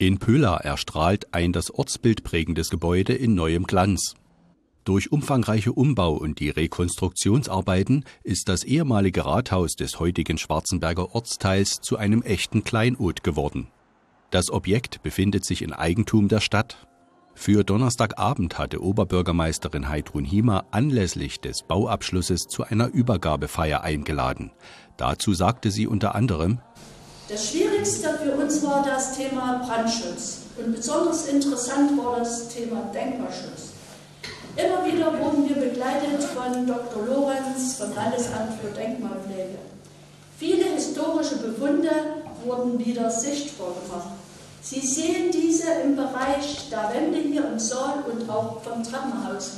In Pöhla erstrahlt ein das Ortsbild prägendes Gebäude in neuem Glanz. Durch umfangreiche Umbau- und die Rekonstruktionsarbeiten ist das ehemalige Rathaus des heutigen Schwarzenberger Ortsteils zu einem echten Kleinod geworden. Das Objekt befindet sich in Eigentum der Stadt. Für Donnerstagabend hatte Oberbürgermeisterin Heidrun Hiemer anlässlich des Bauabschlusses zu einer Übergabefeier eingeladen. Dazu sagte sie unter anderem, das Schwierigste für uns war das Thema Brandschutz und besonders interessant war das Thema Denkmalschutz. Immer wieder wurden wir begleitet von Dr. Lorenz vom Landesamt für Denkmalpflege. Viele historische Befunde wurden wieder sichtbar gemacht. Sie sehen diese im Bereich der Wände hier im Saal und auch vom Treppenhaus.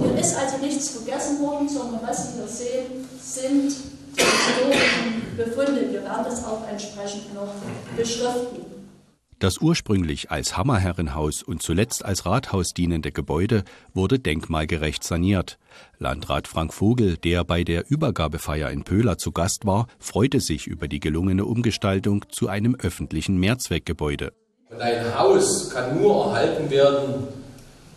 Hier ist also nichts vergessen worden, sondern was Sie hier sehen, sind Befunde. Wir werden das auch entsprechend noch beschriften. Das ursprünglich als Hammerherrenhaus und zuletzt als Rathaus dienende Gebäude wurde denkmalgerecht saniert. Landrat Frank Vogel, der bei der Übergabefeier in Pöhler zu Gast war, freute sich über die gelungene Umgestaltung zu einem öffentlichen Mehrzweckgebäude. Und ein Haus kann nur erhalten werden,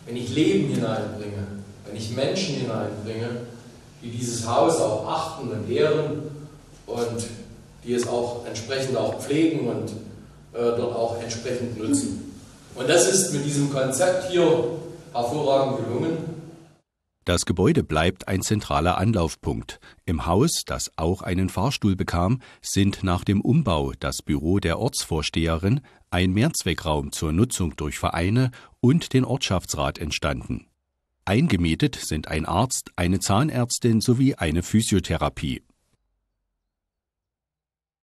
wenn ich Leben hineinbringe, wenn ich Menschen hineinbringe, die dieses Haus auch achten und ehren und die es auch entsprechend auch pflegen und äh, dort auch entsprechend nutzen. Und das ist mit diesem Konzept hier hervorragend gelungen. Das Gebäude bleibt ein zentraler Anlaufpunkt. Im Haus, das auch einen Fahrstuhl bekam, sind nach dem Umbau das Büro der Ortsvorsteherin, ein Mehrzweckraum zur Nutzung durch Vereine und den Ortschaftsrat entstanden. Eingemietet sind ein Arzt, eine Zahnärztin sowie eine Physiotherapie.